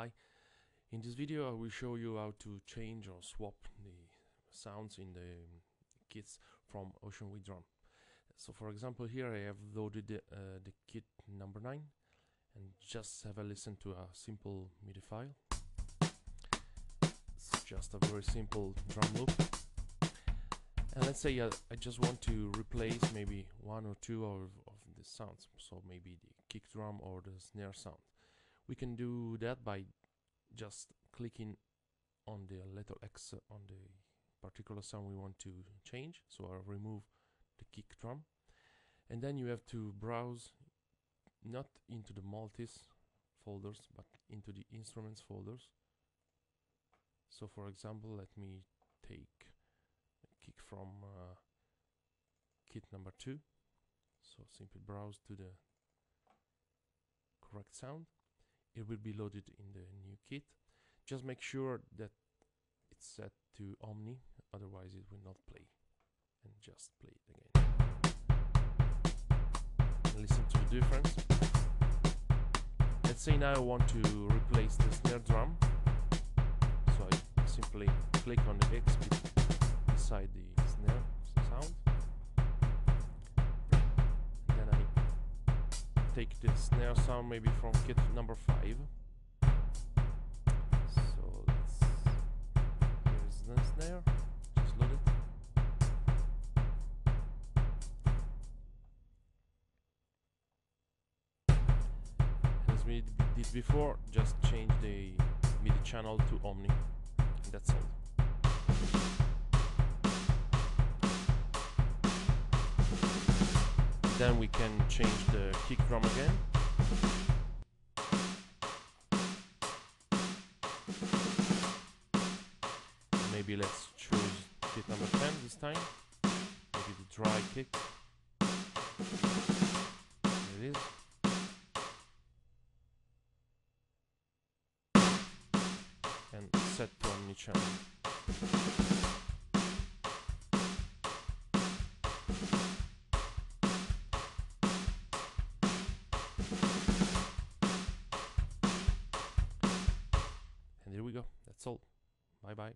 Hi, in this video I will show you how to change or swap the sounds in the kits from Ocean Way Drum. So for example here I have loaded the, uh, the kit number 9 and just have a listen to a simple MIDI file. It's just a very simple drum loop. And let's say uh, I just want to replace maybe one or two of, of the sounds, so maybe the kick drum or the snare sound we can do that by just clicking on the letter X on the particular sound we want to change. So I'll remove the kick drum. And then you have to browse not into the multis folders but into the instruments folders. So for example let me take a kick from uh, kit number two. So simply browse to the correct sound it will be loaded in the new kit. Just make sure that it's set to Omni otherwise it will not play and just play it again. Listen to the difference. Let's say now I want to replace the snare drum. So I simply click on the X beside the snare take the snare sound maybe from kit number 5 so let's here's the snare just load it. As we did before just change the MIDI channel to Omni. That's all then we can change the kick drum again. Maybe let's choose kit number 10 this time. Maybe the dry kick. There it is. And set to omni And here we go. That's all. Bye bye.